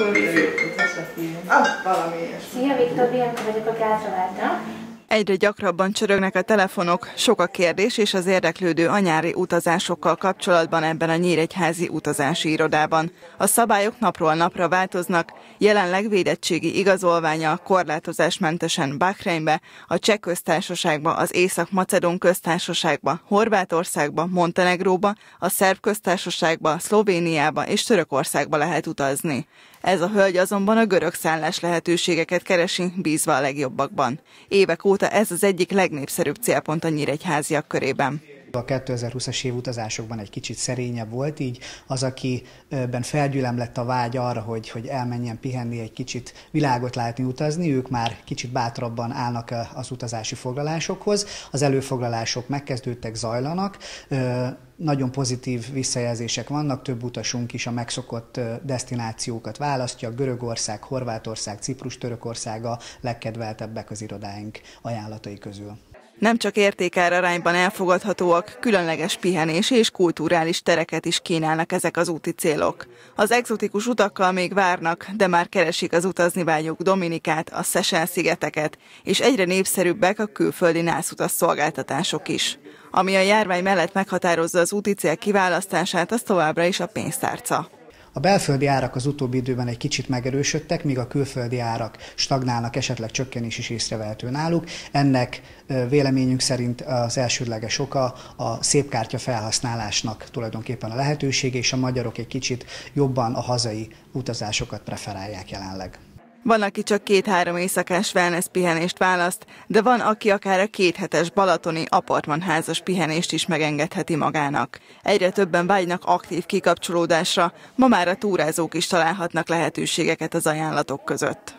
Ah, valami ilyesmi. Szia, Viktor, Bianca vagyok a Gátravártól. Egyre gyakrabban csörögnek a telefonok, sok a kérdés és az érdeklődő anyári utazásokkal kapcsolatban ebben a Nyíregyházi utazási irodában. A szabályok napról napra változnak, jelenleg védettségi igazolványa korlátozásmentesen Bahreinbe, a Cseh köztársaságba, az Észak-Macedón köztársaságba, Horvátországba, Montenegróba, a Szerb köztársaságba, Szlovéniába és Törökországba lehet utazni. Ez a hölgy azonban a görög szállás lehetőségeket keresi, bízva a legjobbakban. Évek óta ez az egyik legnépszerűbb célpont a nyíregyháziak körében. A 2020-as év utazásokban egy kicsit szerényebb volt, így az, akiben felgyülem lett a vágy arra, hogy, hogy elmenjen pihenni, egy kicsit világot látni, utazni, ők már kicsit bátrabban állnak az utazási foglalásokhoz. Az előfoglalások megkezdődtek, zajlanak, nagyon pozitív visszajelzések vannak, több utasunk is a megszokott destinációkat választja, Görögország, Horvátország, Ciprus, Törökország a legkedveltebbek az irodáink ajánlatai közül. Nem csak értékár arányban elfogadhatóak, különleges pihenés és kulturális tereket is kínálnak ezek az úti célok. Az egzotikus utakkal még várnak, de már keresik az utazni vágyók Dominikát, a Seychelles-szigeteket, és egyre népszerűbbek a külföldi nászutas szolgáltatások is. Ami a járvány mellett meghatározza az úti cél kiválasztását, az továbbra is a pénztárca. A belföldi árak az utóbbi időben egy kicsit megerősödtek, míg a külföldi árak stagnálnak, esetleg csökkenés is észrevehető náluk. Ennek véleményünk szerint az elsődleges oka a szépkártya felhasználásnak tulajdonképpen a lehetősége, és a magyarok egy kicsit jobban a hazai utazásokat preferálják jelenleg. Van, aki csak két-három éjszakás wellness pihenést választ, de van, aki akár a kéthetes balatoni apartmanházas pihenést is megengedheti magának. Egyre többen vágynak aktív kikapcsolódásra, ma már a túrázók is találhatnak lehetőségeket az ajánlatok között.